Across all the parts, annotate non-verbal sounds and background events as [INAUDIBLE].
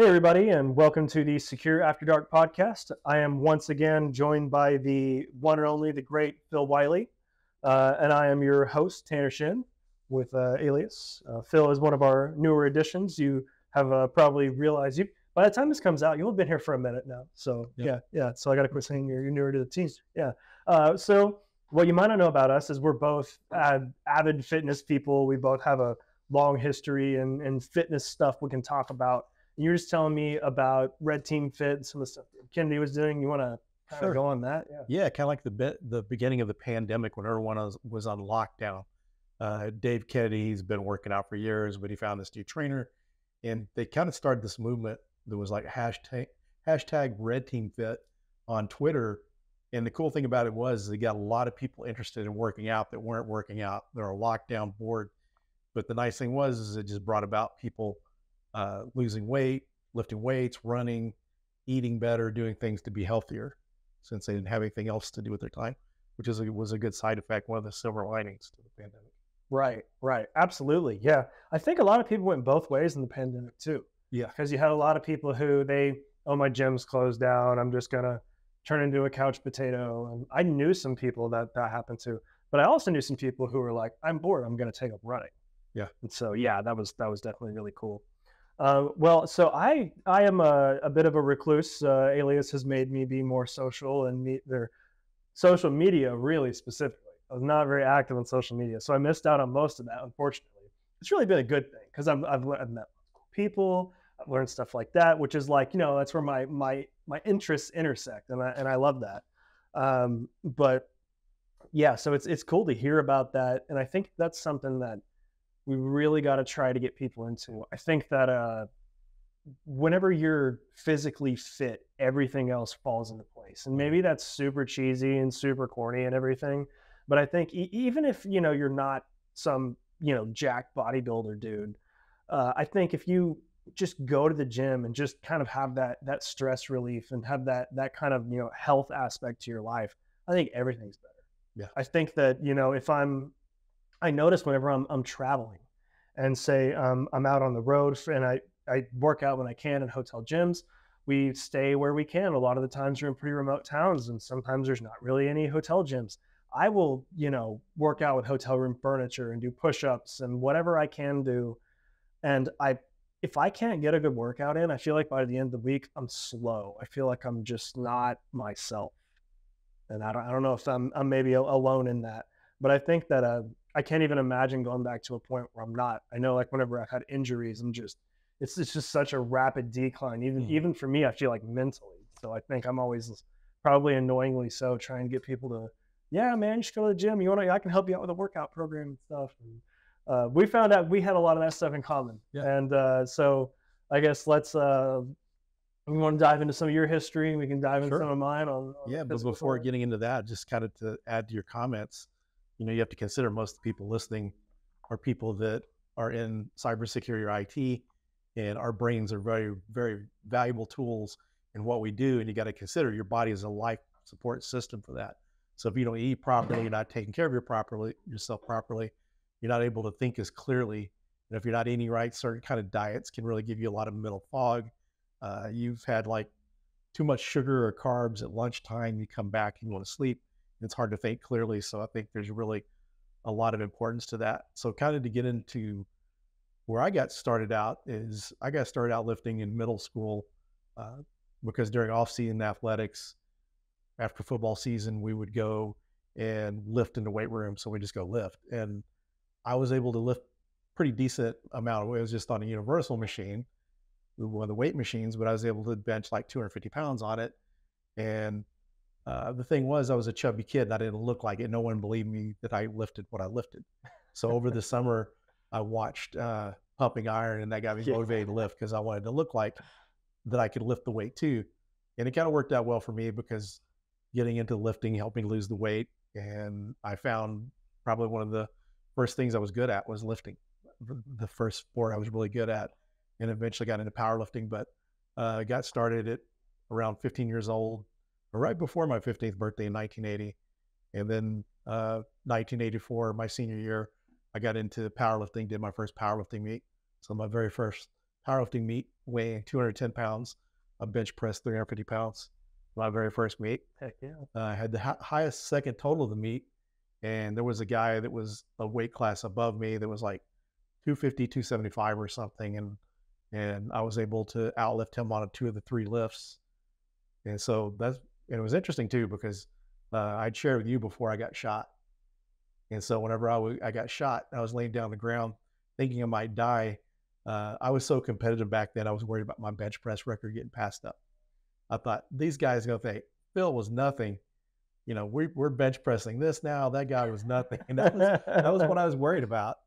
Hey, everybody, and welcome to the Secure After Dark podcast. I am once again joined by the one and only, the great Phil Wylie, uh, and I am your host, Tanner Shinn, with uh, Alias. Uh, Phil is one of our newer additions. You have uh, probably realized you by the time this comes out, you'll have been here for a minute now. So Yep. yeah, yeah. So I got to quit saying you're, you're newer to the team. Yeah. Uh, so what you might not know about us is we're both ad, avid fitness people. We both have a long history and and fitness stuff we can talk about. And you're just telling me about Red Team Fit and some of the stuff Kennedy was doing. You want to Sure. go on that? Yeah. Yeah, kind of like the be- the beginning of the pandemic when everyone was, was on lockdown. Uh, Dave Kennedy, he's been working out for years, but he found this new trainer, and they kind of started this movement that was like hashtag hashtag Red Team Fit on Twitter. And the cool thing about it was they got a lot of people interested in working out that weren't working out. They're a lockdown bored. But the nice thing was is it just brought about people uh, losing weight, lifting weights, running, eating better, doing things to be healthier, since they didn't have anything else to do with their time, which is a, was a good side effect, one of the silver linings to the pandemic. Right, right. Absolutely. Yeah. I think a lot of people went both ways in the pandemic too. Yeah. Because you had a lot of people who they, oh, my gym's closed down. I'm just going to turn into a couch potato. And I knew some people that that happened to. But I also knew some people who were like, I'm bored. I'm going to take up running. Yeah. And so, yeah, that was that was definitely really cool. Uh, well, so I I am a, a bit of a recluse. Uh, Alias has made me be more social and meet their social media really specifically. I was not very active on social media, so I missed out on most of that. Unfortunately, it's really been a good thing because I've I've, I've met people, I've learned stuff like that, which is like you know that's where my my my interests intersect, and I and I love that. Um, but yeah, so it's it's cool to hear about that, and I think that's something that we really got to try to get people into. I think that uh, whenever you're physically fit, everything else falls into place. And maybe that's super cheesy and super corny and everything, but I think e- even if you know you're not some you know jack bodybuilder dude, uh, I think if you just go to the gym and just kind of have that that stress relief and have that that kind of you know health aspect to your life, I think everything's better. Yeah. I think that you know if I'm, I notice whenever I'm I'm traveling, and say um, I'm out on the road and I I work out when I can in hotel gyms. We stay where we can. A lot of the times we're in pretty remote towns, and sometimes there's not really any hotel gyms. I will, you know, work out with hotel room furniture and do push-ups and whatever I can do. And I, if I can't get a good workout in, I feel like by the end of the week I'm slow. I feel like I'm just not myself. And I don't, I don't know if I'm, I'm maybe alone in that, but I think that uh, I can't even imagine going back to a point where I'm not. I know, like whenever I've had injuries, I'm just, it's, it's just such a rapid decline. Even, Mhm. even for me, I feel like mentally. So I think I'm always probably annoyingly so trying to get people to yeah, man, you should go to the gym. You want to? I can help you out with a workout program and stuff. And, uh, we found out we had a lot of that stuff in common, Yeah. and uh, so I guess let's. Uh, we want to dive into some of your history. And we can dive into Sure. some of mine on. on Yeah, but before getting into that, just kind of to add to your comments, you know, you have to consider most of the people listening are people that are in cybersecurity or IT, and our brains are very, very valuable tools in what we do. And you got to consider your body is a life support system for that. So if you don't eat properly, you're not taking care of your properly yourself properly, you're not able to think as clearly. And if you're not eating right, certain kind of diets can really give you a lot of mental fog. Uh, you've had like too much sugar or carbs at lunchtime, you come back and you want to sleep. It's hard to think clearly. So I think there's really a lot of importance to that. So kind of to get into where I got started out is I got started out lifting in middle school uh, because during off-season athletics, after football season, we would go and lift in the weight room. So we just go lift, and I was able to lift pretty decent amount. It was just on a universal machine, one of the weight machines, but I was able to bench like 250 pounds on it. And uh, the thing was, I was a chubby kid and I didn't look like it. No one believed me that I lifted what I lifted. [LAUGHS] So over the summer, I watched uh, Pumping Iron, and that got me [LAUGHS] Yeah. motivated to lift because I wanted to look like that I could lift the weight too. And it kind of worked out well for me because getting into lifting helped me lose the weight. And I found probably one of the first things I was good at was lifting. The first sport I was really good at, and eventually got into powerlifting. But uh, got started at around 15 years old, right before my 15th birthday in 1980. And then uh, 1984, my senior year, I got into powerlifting, did my first powerlifting meet. So my very first powerlifting meet weighing 210 pounds. I bench pressed 350 pounds. My very first meet. Heck yeah. Uh, I had the hi- highest second total of the meet, and there was a guy that was a weight class above me that was like 250, 275 or something, and and I was able to outlift him on two of the three lifts. And so that's and it was interesting too because uh, I'd shared with you before I got shot, and so whenever I, w- I got shot, I was laying down on the ground thinking I might die. Uh, I was so competitive back then. I was worried about my bench press record getting passed up. I thought these guys gonna think Phil was nothing. You know, we, we're bench pressing this now. That guy was nothing, and [LAUGHS] that was that was what I was worried about.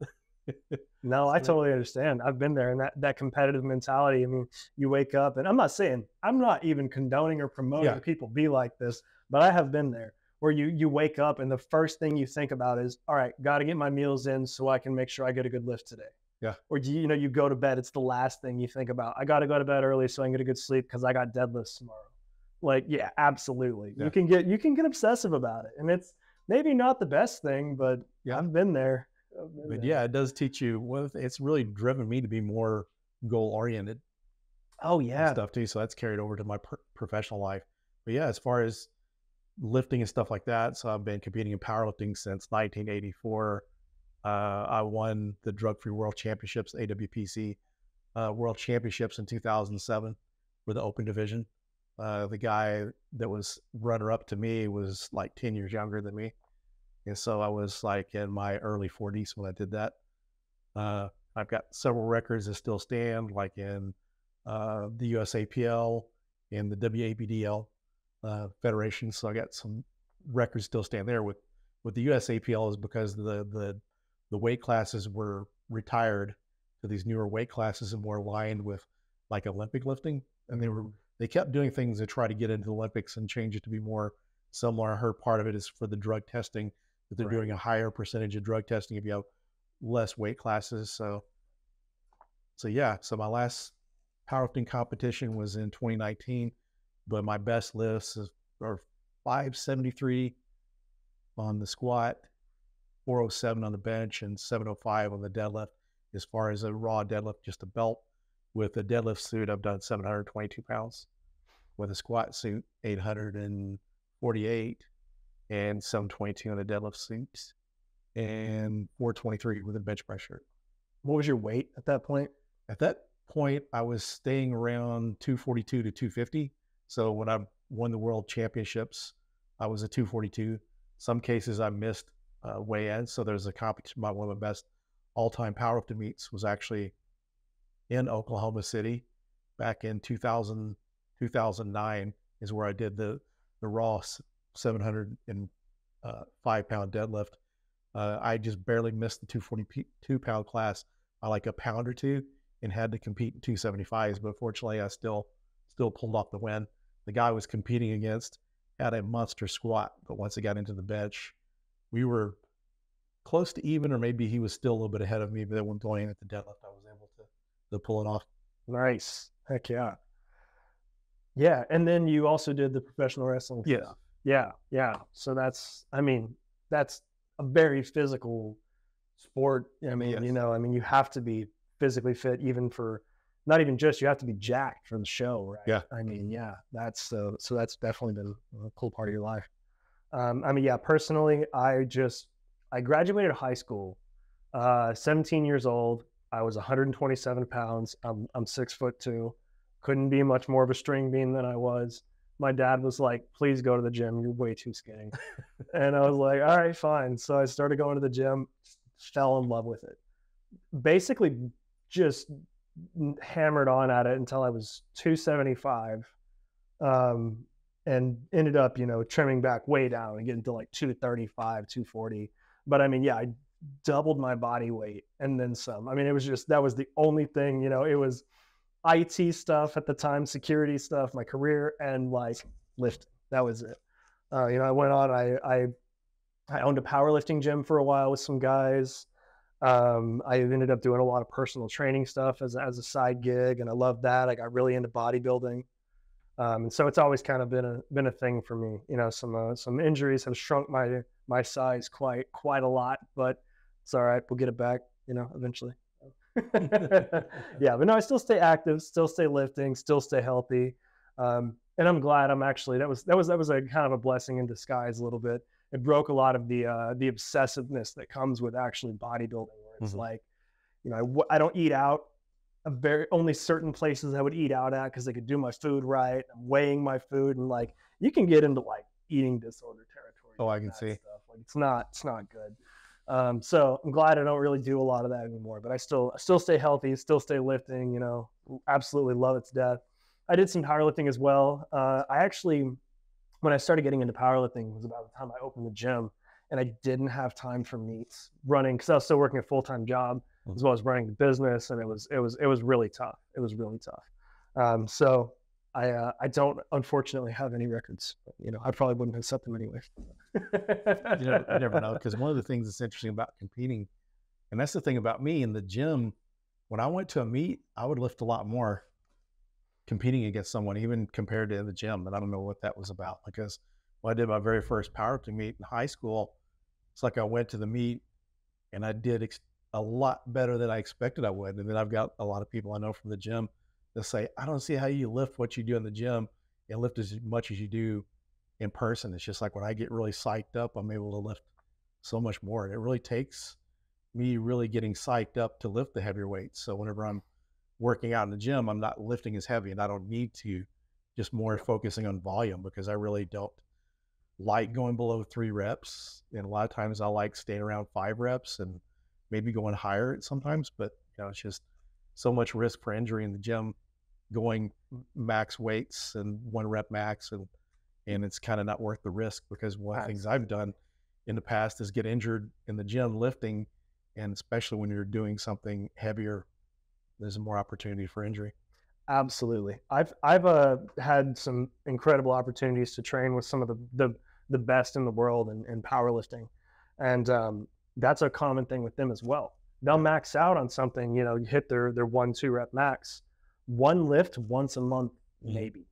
[LAUGHS] No, I totally understand. I've been there and that, that competitive mentality. I mean, you wake up and I'm not saying I'm not even condoning or promoting Yeah. people be like this, but I have been there where you you wake up and the first thing you think about is, all right, got to get my meals in so I can make sure I get a good lift today. Yeah. Or do you, you know, you go to bed, it's the last thing you think about. I got to go to bed early so I can get a good sleep because I got deadlifts tomorrow. Like, yeah, absolutely. Yeah. You can get you can get obsessive about it. And it's maybe not the best thing, but Yeah. I've been there. But yeah, it does teach you. Well, it's really driven me to be more goal oriented Oh yeah. stuff too. So that's carried over to my per- professional life. But yeah, as far as lifting and stuff like that, so I've been competing in powerlifting since 1984. Uh, I won the Drug Free World Championships, AWPC uh, World Championships in 2007 for the open division. Uh, the guy that was runner up to me was like 10 years younger than me. And so I was like in my early 40s when I did that. Uh, I've got several records that still stand, like in uh, the USAPL and the WABDL uh, federation. So I got some records still stand there. With with the USAPL is because the the the weight classes were retired to these newer weight classes and more aligned with like Olympic lifting, and they were they kept doing things to try to get into the Olympics and change it to be more similar. I heard part of it is for the drug testing that they're Right. doing a higher percentage of drug testing if you have less weight classes. So so yeah, so my last powerlifting competition was in 2019, but my best lifts are 573 on the squat, 407 on the bench, and 705 on the deadlift. As far as a raw deadlift, just a belt. With a deadlift suit, I've done 722 pounds. With a squat suit, 848, and 722 on the deadlift suit, and 423 with a bench press shirt. What was your weight at that point? At that point, I was staying around 242 to 250. So when I won the world championships, I was a 242. Some cases I missed uh, weigh in. So there's a competition. My one of my best all-time powerlifting meets was actually in Oklahoma City back in 2000, 2009 is where I did the the raw 705 uh, deadlift. Uh, I just barely missed the 242 pound class by like a pound or two and had to compete in 275s. But fortunately, I still still pulled off the win. The guy I was competing against had a monster squat, but once he got into the bench, we were close to even, or maybe he was still a little bit ahead of me. But then when going in at the deadlift, I was able to to pull it off. Nice. Heck yeah. Yeah. And then you also did the professional wrestling Yeah. Yeah. Yeah. So that's, I mean, that's a very physical sport. I mean, Yes. you know, I mean, you have to be physically fit even for, not even just, you have to be jacked for the show, right? Yeah. I mean, yeah, that's so, so that's definitely been a cool part of your life. Um, I mean, yeah, personally, I just, I graduated high school, uh, 17 years old. I was 127 pounds. I'm, I'm six foot two. Couldn't be much more of a string bean than I was. My dad was like, please go to the gym. You're way too skinny. [LAUGHS] and I was like, all right, fine. So I started going to the gym, fell in love with it. Basically, just hammered on at it until I was 275. Um, and ended up, you know, trimming back way down and getting to like 235, 240. But I mean, yeah, I doubled my body weight and then some. I mean, it was just that was the only thing, you know, it was IT stuff at the time, security stuff, my career, and like lifting. That was it. Uh, you know, I went on. I I I owned a powerlifting gym for a while with some guys. Um, I ended up doing a lot of personal training stuff as as a side gig, and I loved that. I got really into bodybuilding. Um, and so it's always kind of been a been a thing for me. You know, some uh, some injuries have shrunk my my size quite quite a lot, but it's all right. We'll get it back. You know, eventually. [LAUGHS] yeah, but no, I still stay active, still stay lifting, still stay healthy, um, and I'm glad I'm actually that was that was that was a kind of a blessing in disguise a little bit. It broke a lot of the uh, the obsessiveness that comes with actually bodybuilding, where it's Mhm. like, you know, I, w- I don't eat out. A very only certain places I would eat out at because they could do my food right. I'm weighing my food and like you can get into like eating disorder territory. Oh, I can see. Stuff. Like it's not it's not good. Um, so I'm glad I don't really do a lot of that anymore. But I still I still stay healthy, still stay lifting. You know, absolutely love it to death. I did some powerlifting as well. Uh, I actually, when I started getting into powerlifting, was about the time I opened the gym, and I didn't have time for meets running because I was still working a full time job as well as running the business, and it was it was it was really tough. It was really tough. Um, so I uh, I don't unfortunately have any records. You know, I probably wouldn't have set them anyway. you, never, you never know because one of the things that's interesting about competing and that's the thing about me in the gym when i went to a meet i would lift a lot more competing against someone even compared to in the gym and i don't know what that was about because when i did my very first powerlifting meet in high school it's like i went to the meet and i did a lot better than i expected i would and then i've got a lot of people i know from the gym that say i don't see how you lift what you do in the gym and lift as much as you do in person. It's just like when I get really psyched up, I'm able to lift so much more. And it really takes me really getting psyched up to lift the heavier weights. So whenever I'm working out in the gym, I'm not lifting as heavy and I don't need to, just more focusing on volume because I really don't like going below three reps. And a lot of times I like staying around five reps and maybe going higher sometimes, but you know, it's just so much risk for injury in the gym going max weights and one rep max and and it's kind of not worth the risk because one of the things I've done in the past is get injured in the gym lifting, and especially when you're doing something heavier, there's more opportunity for injury. Absolutely. I've I've uh, had some incredible opportunities to train with some of the the, the best in the world in, in powerlifting, and um, that's a common thing with them as well. They'll max out on something, you know, you hit their their one two rep max, one lift once a month Mhm. maybe.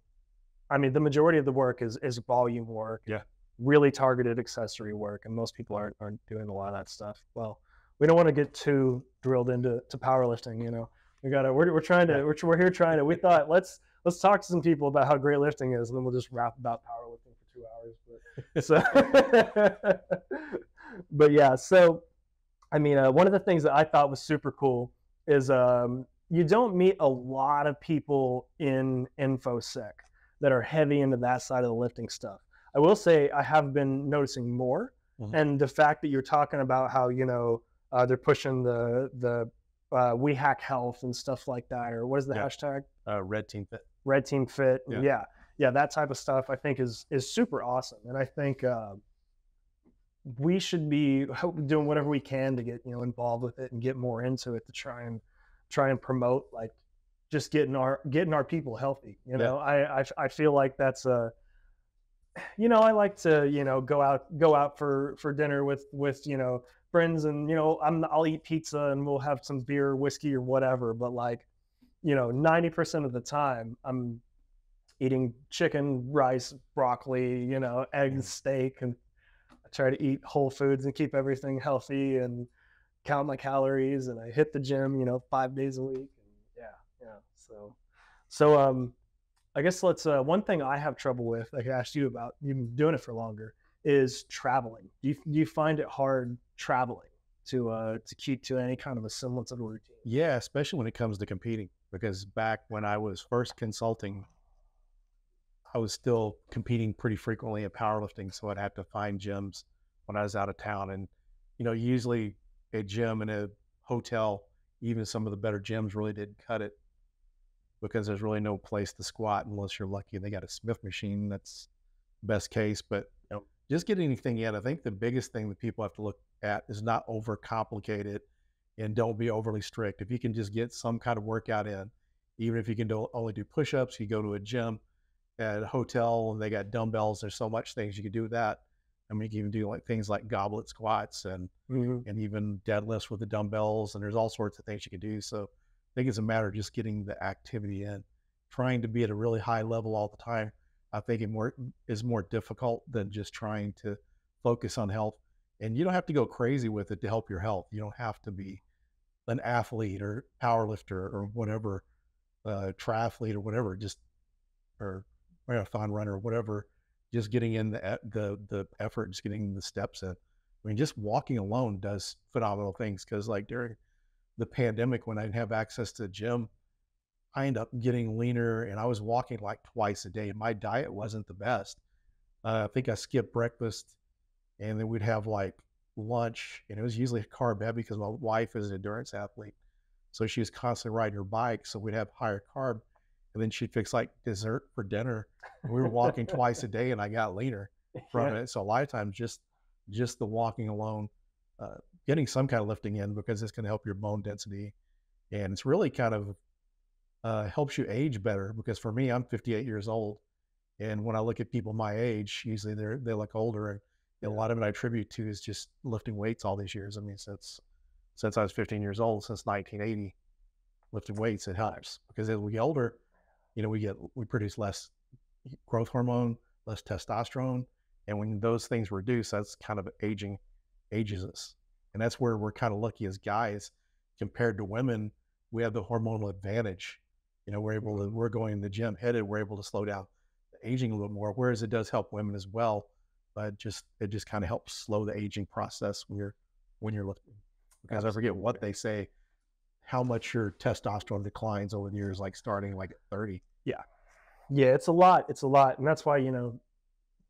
I mean, the majority of the work is is volume work, Yeah. really targeted accessory work, and most people aren't aren't doing a lot of that stuff. Well, we don't want to get too drilled into to powerlifting, you know we got to we're, we're trying to we're, we're here trying to we thought let's let's talk to some people about how great lifting is and then we'll just rap about powerlifting for two hours but [LAUGHS] so [LAUGHS] but yeah so i mean uh, one of the things that i thought was super cool is um, you don't meet a lot of people in infosec that are heavy into that side of the lifting stuff i will say i have been noticing more Mhm. and the fact that you're talking about how you know uh, they're pushing the the uh, we hack health and stuff like that or what is the Yeah. hashtag Uh, red team fit. red team fit Yeah. yeah. yeah that type of stuff i think is is super awesome and i think uh, we should be doing whatever we can to get you know involved with it and get more into it to try and try and promote like just getting our getting our people healthy you Yeah. know I, I i feel like that's a you know i like to you know go out go out for for dinner with with you know friends and you know i'm i'll eat pizza and we'll have some beer whiskey or whatever but like you know 90% of the time i'm eating chicken rice broccoli you know eggs steak and i try to eat whole foods and keep everything healthy and count my calories and i hit the gym you know five days a week. And yeah yeah so so um i guess let's uh one thing i have trouble with i could ask you about you've been doing it for longer is traveling. Do you, do you find it hard traveling to uh to keep to any kind of a semblance of a routine? Yeah, especially when it comes to competing, because back when I was first consulting, I was still competing pretty frequently at powerlifting, so I'd have to find gyms when I was out of town, and you know, usually a gym and a hotel, even some of the better gyms really didn't cut it because there's really no place to squat unless you're lucky and they got a Smith machine. That's best case, but you know, just getting anything in. I think the biggest thing that people have to look at is not overcomplicate it and don't be overly strict. If you can just get some kind of workout in, even if you can do, only do push-ups, you go to a gym at a hotel and they got dumbbells. There's so much things you can do with that. I mean, you can even do like things like goblet squats and mm-hmm. and even deadlifts with the dumbbells. And there's all sorts of things you can do. So I think it's a matter of just getting the activity in. Trying to be at a really high level all the time, I think it more is more difficult than just trying to focus on health. And you don't have to go crazy with it to help your health. You don't have to be an athlete or power lifter or whatever, uh, triathlete or whatever, just or marathon runner or whatever, just getting in the the the effort, just getting the steps in. I mean, just walking alone does phenomenal things because like during the pandemic when I didn't have access to the gym, I ended up getting leaner and I was walking like twice a day. My diet wasn't the best. Uh, I think I skipped breakfast and then we'd have like lunch and it was usually a carb heavy because my wife is an endurance athlete. So she was constantly riding her bike. So we'd have higher carb and then she'd fix like dessert for dinner. And we were walking twice a day and I got leaner [LAUGHS] from yeah. it. So a lot of times just, just the walking alone, uh, getting some kind of lifting in because it's going to help your bone density. And it's really kind of uh, helps you age better because for me, I'm 58 years old. And when I look at people my age, usually they're, they look older. And a lot of it I attribute to is just lifting weights all these years. I mean, since, since I was 15 years old, since 1980, lifting weights, it helps because as we get older, you know, we get, we produce less growth hormone, less testosterone. And when those things reduce, that's kind of aging, ages us. And that's where we're kind of lucky as guys compared to women. We have the hormonal advantage. You know, we're able to, we're going in the gym headed, we're able to slow down the aging a little more, whereas it does help women as well. But just, it just kind of helps slow the aging process when you're, when you're looking. Because I forget what they say, how much your testosterone declines over the years, like starting like at 30. Yeah. Yeah, it's a lot. It's a lot. And that's why, you know,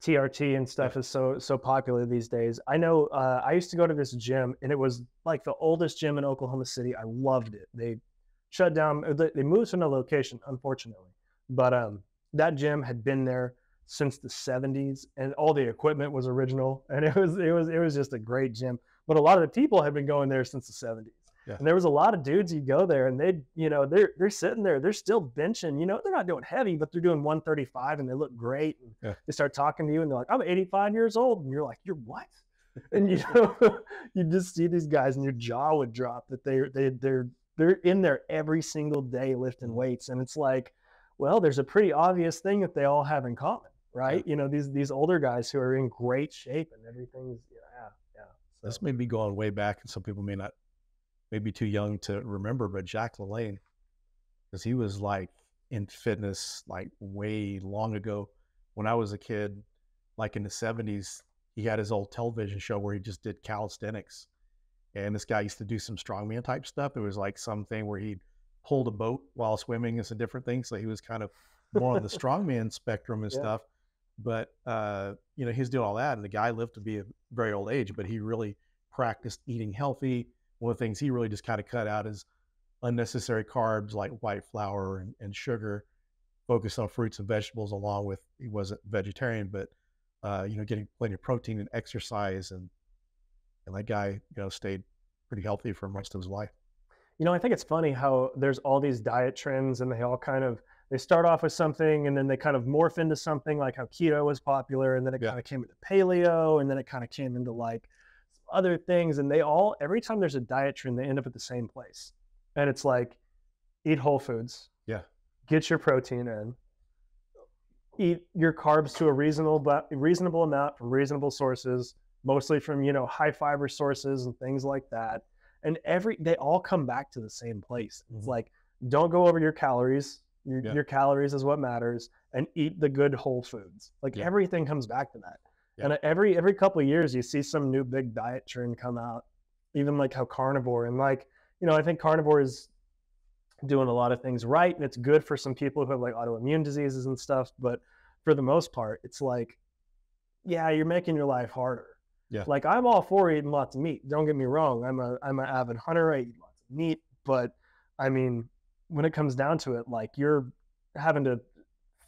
TRT and stuff is so so popular these days. I know uh, I used to go to this gym and it was like the oldest gym in Oklahoma City. I loved it. They shut down. They moved to another location, unfortunately, but um, that gym had been there since the 70s, and all the equipment was original, and it was it was it was just a great gym. But a lot of the people had been going there since the 70s. Yeah. And there was a lot of dudes you go there and they, you know, they're they're sitting there, they're still benching. You know, they're not doing heavy, but they're doing 135 and they look great. And yeah. they start talking to you and they're like, I'm 85 years old. And you're like, You're what? and you know, [LAUGHS] you just see these guys and your jaw would drop that they they they're they're in there every single day lifting mm-hmm. weights. And it's like, well, there's a pretty obvious thing that they all have in common, right? Yeah. You know, these these older guys who are in great shape and everything's yeah, yeah. So. This may be going way back and some people may not maybe too young to remember, but Jack LaLanne, because he was like in fitness like way long ago. When I was a kid, like in the 70s, he had his old television show where he just did calisthenics. And this guy used to do some strongman type stuff. It was like something where he'd pulled a boat while swimming and some different things. So he was kind of more on the [LAUGHS] strongman spectrum and yeah. stuff. But, uh, you know, he's doing all that. And the guy lived to be a very old age, but he really practiced eating healthy one of the things he really just kind of cut out is unnecessary carbs like white flour and, and sugar, focus on fruits and vegetables along with, he wasn't vegetarian, but, uh, you know, getting plenty of protein and exercise. And, and that guy, you know, stayed pretty healthy for most of his life. You know, I think it's funny how there's all these diet trends and they all kind of, they start off with something and then they kind of morph into something like how keto was popular and then it yeah. kind of came into paleo and then it kind of came into like other things, and they all every time there's a diet trend, they end up at the same place, and it's like eat whole foods. Yeah. Get your protein in. Eat your carbs to a reasonable but reasonable amount from reasonable sources, mostly from you know high fiber sources and things like that. And every they all come back to the same place. It's mm-hmm. like don't go over your calories. Your, yeah. your calories is what matters, and eat the good whole foods. Like yeah. everything comes back to that. Yeah. And uh, every every couple of years, you see some new big diet trend come out. Even like how carnivore and like you know, I think carnivore is doing a lot of things right, and it's good for some people who have like autoimmune diseases and stuff. But for the most part, it's like, yeah, you're making your life harder. Yeah. Like I'm all for eating lots of meat. Don't get me wrong. I'm a I'm an avid hunter. I eat lots of meat, but I mean, when it comes down to it, like you're having to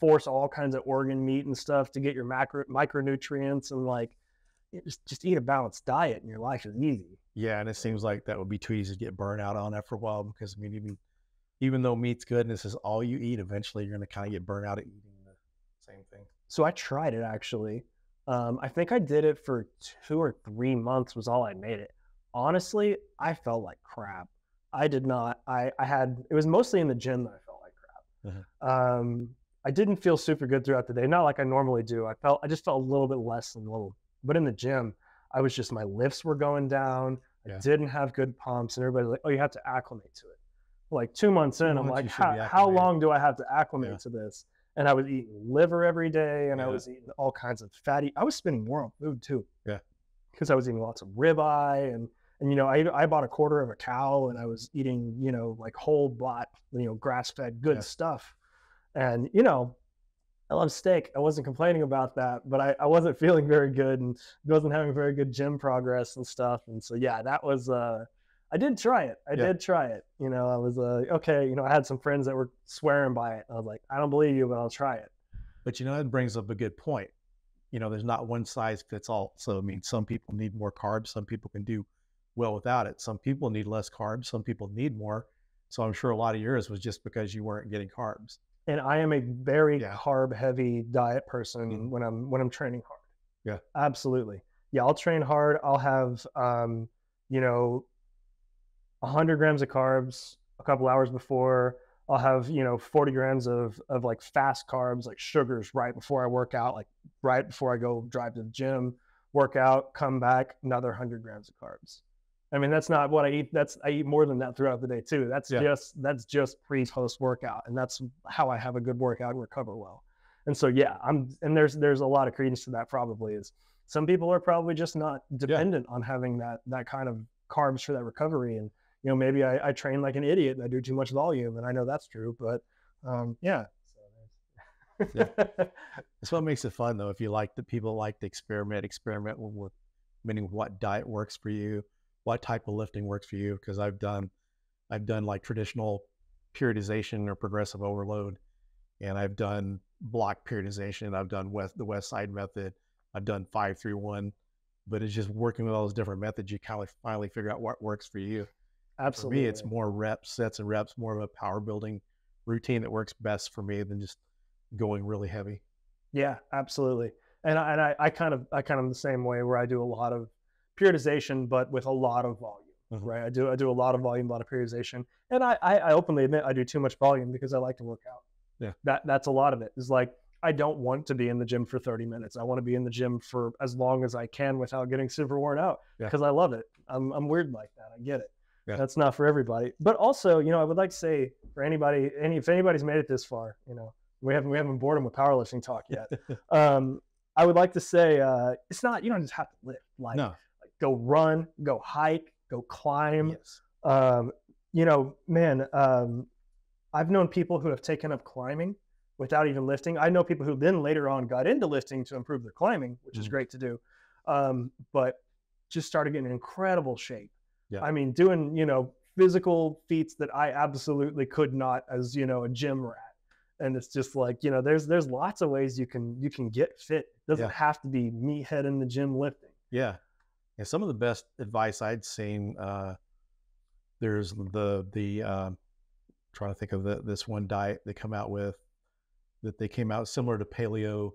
force all kinds of organ meat and stuff to get your macro micronutrients and like just just eat a balanced diet and your life is easy. Yeah, and it seems like that would be too easy to get burned out on after a while because I mean even even though meat's good and this is all you eat, eventually you're gonna kind of get burned out at eating the same thing. So I tried it actually. Um, I think I did it for two or three months was all I made it. Honestly, I felt like crap. I did not. I I had it was mostly in the gym that I felt like crap. Uh-huh. Um, I didn't feel super good throughout the day, not like I normally do. I felt I just felt a little bit less than a little. But in the gym, I was just my lifts were going down. Yeah. I didn't have good pumps, and everybody's like, "Oh, you have to acclimate to it." Like two months in, I'm months like, you should be how, how long do I have to acclimate Yeah. to this? And I was eating liver every day, and I was eating all kinds of fatty. I was spending more on food too. Yeah. because I was eating lots of ribeye and and you know I I bought a quarter of a cow and I was eating you know like whole bought you know grass fed good Yeah. stuff, and you know I love steak. I wasn't complaining about that, but I, I wasn't [LAUGHS] feeling very good and wasn't having very good gym progress and stuff. And so yeah, that was uh I did try it. I Yeah. did try it. You know, I was uh okay, you know, I had some friends that were swearing by it. I was like, I don't believe you, but I'll try it. But you know, that brings up a good point. You know, there's not one size fits all. So I mean, some people need more carbs, some people can do well without it. Some people need less carbs, some people need more. So I'm sure a lot of yours was just because you weren't getting carbs. And I am a very Yeah. carb heavy diet person Mhm. when I'm when I'm training hard. Yeah. Absolutely. Yeah, I'll train hard. I'll have um, you know, 100 grams of carbs a couple hours before. I'll have, you know, 40 grams of, of like fast carbs, like sugars right before I work out, like right before I go drive to the gym, work out, come back, another 100 grams of carbs. I mean, that's not what I eat. That's I eat more than that throughout the day too. That's Yeah. just that's just pre post workout, and that's how I have a good workout and recover well. And so yeah, I'm and there's there's a lot of credence to that. Probably is some people are probably just not dependent on having that that kind of carbs for that recovery. And you know, maybe I, I train like an idiot and I do too much volume, and I know that's true. But um, yeah. So there's- [LAUGHS] That's what makes it fun, though. If you like the people like to experiment, experiment with, with meaning what diet works for you, what type of lifting works for you. Because I've done, I've done like traditional periodization or progressive overload, and I've done block periodization. I've done west the West Side method. I've done five three one, but it's just working with all those different methods. You kind of finally figure out what works for you. Absolutely. For me, it's more reps, sets and reps, more of a power building routine that works best for me than just going really heavy. Yeah, absolutely. And I, and I, I kind of I kind of the same way where I do a lot of periodization, but with a lot of volume. Mhm. Right. I do I do a lot of volume, a lot of periodization, and I, I I openly admit I do too much volume because I like to work out. Yeah. That that's a lot of it. Is like I don't want to be in the gym for 30 minutes. I want to be in the gym for as long as I can without getting super worn out Yeah. because I love it. I'm I'm weird like that. I get it. Yeah. That's not for everybody. But also, you know, I would like to say for anybody, any if anybody's made it this far, you know, we haven't we haven't bored them with powerlifting talk yet. [LAUGHS] um, I would like to say uh, it's not you don't just have to lift. Like, no. Go run, go hike, go climb. Yes. Um, you know, man, um, I've known people who have taken up climbing without even lifting. I know people who then later on got into lifting to improve their climbing, which is Mhm. great to do. Um, but just started getting in incredible shape. Yeah. I mean, doing, you know, physical feats that I absolutely could not as, you know, a gym rat. And it's just like, you know, there's there's lots of ways you can you can get fit. It doesn't Yeah. have to be meathead in the gym lifting. Yeah. And some of the best advice I'd seen, uh, there's the, the, um, trying to think of the, this one diet they come out with that they came out similar to paleo,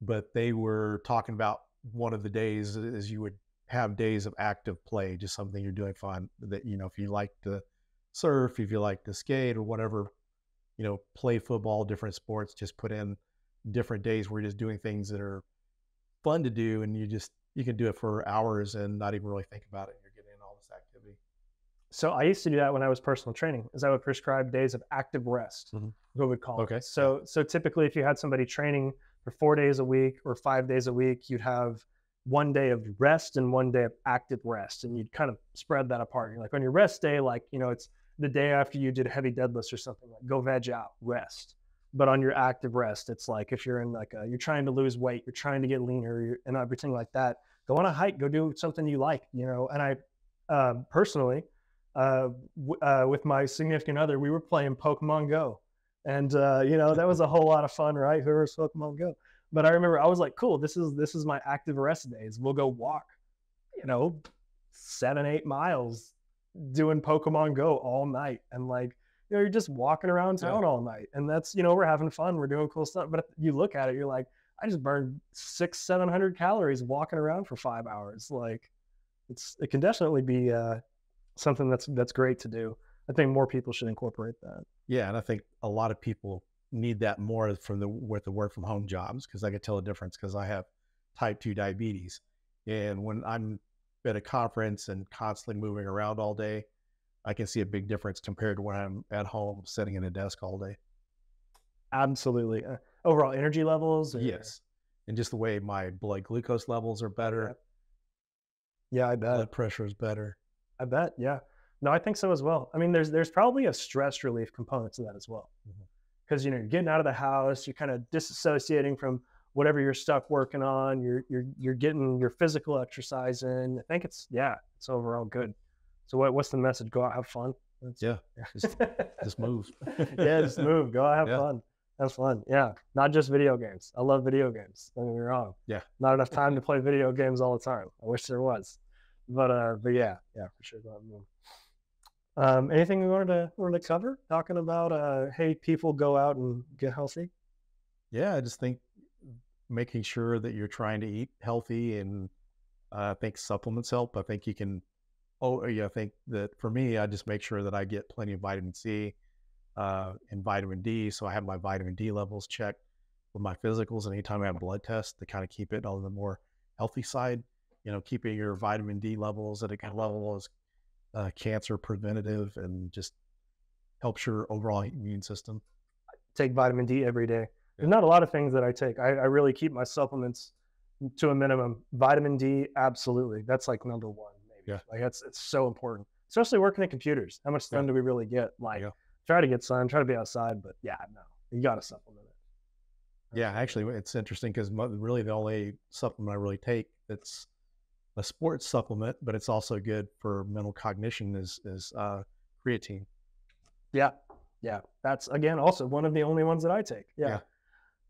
but they were talking about one of the days is you would have days of active play, just something you're doing fun that, you know, if you like to surf, if you like to skate or whatever, you know, play football, different sports, just put in different days where you're just doing things that are fun to do and you just you can do it for hours and not even really think about it you're getting all this activity So I used to do that when I was personal training, is I would prescribe days of active rest, Mhm. what we call Okay, it. So so typically if you had somebody training for four days a week or five days a week, you'd have one day of rest and one day of active rest. And you'd kind of spread that apart. You're like on your rest day, like, you know, it's the day after you did heavy deadlifts or something, like go veg out, rest. But on your active rest, it's like if you're in like a, you're trying to lose weight, you're trying to get leaner and everything like that, go on a hike, go do something you like, you know. And I uh, personally, uh, w- uh, with my significant other, we were playing Pokemon Go, and uh, you know that was a whole lot of fun, right? Whoever's Pokemon Go. But I remember I was like, cool, this is this is my active rest days. We'll go walk, you know, seven eight miles, doing Pokemon Go all night, and like you know you're just walking around Yeah. town all night, and that's you know we're having fun, we're doing cool stuff. But you look at it, you're like, I just burned six seven hundred calories walking around for five hours. Like it's it can definitely be uh, something that's that's great to do. I think more people should incorporate that. yeah and i think a lot of people need that more from the with the work from home jobs because i could tell the difference because i have type 2 diabetes and when i'm at a conference and constantly moving around all day, I can see a big difference compared to when I'm at home sitting at a desk all day. Absolutely. Uh, overall energy levels? or- Yes. And just the way my blood glucose levels are better, Yeah, I bet. blood pressure is better. I bet. Yeah. No, I think so as well. I mean, there's there's probably a stress relief component to that as well, because you know you're getting out of the house, you're kind of disassociating from whatever you're stuck working on. You're you're you're getting your physical exercise in. I think it's yeah, it's overall good. So what what's the message? Go out, have fun. That's- Yeah. Just, just move. [LAUGHS] yeah, just move. Go out, have Yeah. fun. Have fun. Yeah, not just video games. I love video games. Don't get me wrong. Yeah. Not enough time to play video games all the time. I wish there was, but uh, but yeah, yeah, for sure. Go out and move. Um, anything we wanted to wanted to cover? Talking about uh, hey, people go out and get healthy. Yeah, I just think making sure that you're trying to eat healthy and uh, I think supplements help. I think you can. Oh, yeah. I think that for me, I just make sure that I get plenty of vitamin C uh, and vitamin D. So I have my vitamin D levels checked with my physicals. And anytime I have blood tests to kind of keep it on the more healthy side, you know, keeping your vitamin D levels at a good level is uh, cancer preventative and just helps your overall immune system. I take vitamin D every day. There's not a lot of things that I take. I, I really keep my supplements to a minimum. Vitamin D, absolutely. That's like number one, Yeah. Like that's it's so important, especially working at computers. How much sun Yeah. do we really get? Like, Yeah. try to get sun, try to be outside, but yeah, no, you got to supplement it. Yeah, actually, it's interesting because really the only supplement I really take that's a sports supplement, but it's also good for mental cognition is is uh, creatine. Yeah, yeah. That's again also one of the only ones that I take. Yeah. Yeah.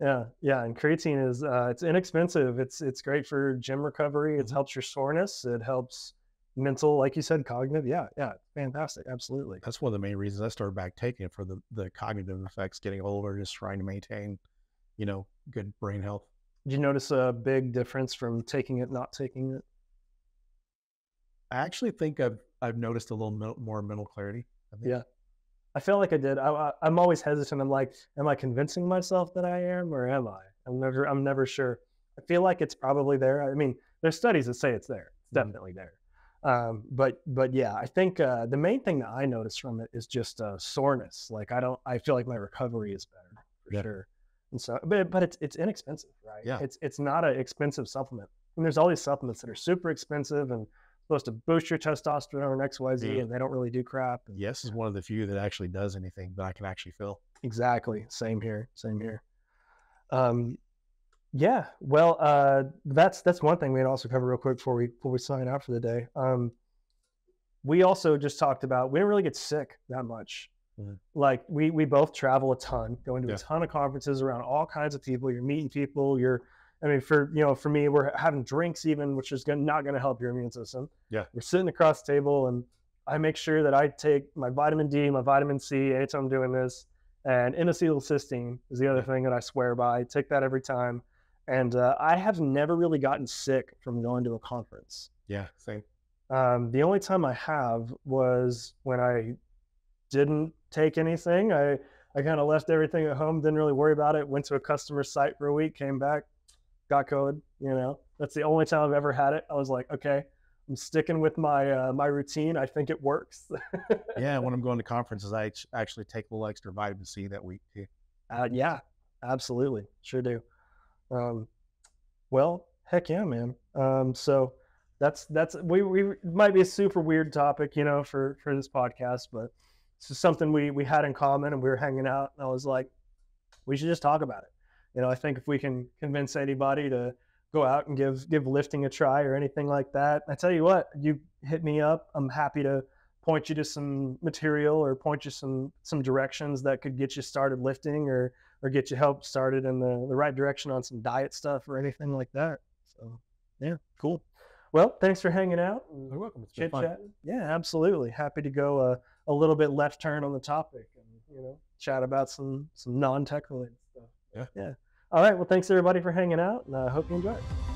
Yeah, yeah, and creatine is uh, it's inexpensive. It's it's great for gym recovery. It Mhm. helps your soreness. It helps mental, like you said, cognitive. Yeah, yeah, fantastic, absolutely. That's one of the main reasons I started back taking it for the the cognitive effects. Getting older, just trying to maintain, you know, good brain health. Did you notice a big difference from taking it, not taking it? I actually think I've I've noticed a little more mental clarity. I think. Yeah. I feel like I did. I, I, I'm always hesitant. I'm like, am I convincing myself that I am, or am I? I'm never. I'm never sure. I feel like it's probably there. I mean, there's studies that say it's there. It's Mhm. definitely there. Um, but but yeah, I think uh, the main thing that I notice from it is just uh, soreness. Like I don't. I feel like my recovery is better for Yeah. sure. And so, but but it's it's inexpensive, right? Yeah. It's it's not an expensive supplement. And there's all these supplements that are super expensive and supposed to boost your testosterone and X Y Z, Yeah. and they don't really do crap. And Yes is one of the few that actually does anything that I can actually feel. Exactly. Same here. Same here. Um, yeah. Well, uh, that's that's one thing we'd also cover real quick before we before we sign out for the day. Um, we also just talked about we didn't really get sick that much. Mhm. Like we we both travel a ton, going to Yeah. a ton of conferences around all kinds of people. You're meeting people. You're I mean, for you know, for me, we're having drinks even, which is gonna, not going to help your immune system. Yeah. We're sitting across the table, and I make sure that I take my vitamin D, my vitamin C anytime I'm doing this, and N-acetylcysteine is the other Yeah. thing that I swear by. Take that every time, and uh, I have never really gotten sick from going to a conference. Yeah, same. Um, the only time I have was when I didn't take anything. I I kind of left everything at home, didn't really worry about it. Went to a customer site for a week, came back, got COVID. You know, that's the only time I've ever had it. I was like, okay, I'm sticking with my uh, my routine. I think it works. Yeah, when [LAUGHS] I'm going to conferences, I actually take a little extra vitamin C that week too. Uh, yeah, absolutely, sure do. Um, well, heck yeah, man. Um, so that's that's we we might be a super weird topic, you know, for for this podcast, but it's just something we we had in common, and we were hanging out, and I was like, we should just talk about it. You know, I think if we can convince anybody to go out and give give lifting a try or anything like that, I tell you what, you hit me up. I'm happy to point you to some material or point you some some directions that could get you started lifting or or get you help started in the, the right direction on some diet stuff or anything like that. So yeah, cool. Well, thanks for hanging out. You're welcome. It's been fun. chat. Yeah, absolutely. Happy to go a, a little bit left turn on the topic and you know chat about some some non tech related stuff. Yeah. Yeah. All right. Well, thanks everybody for hanging out, and I hope you enjoy it.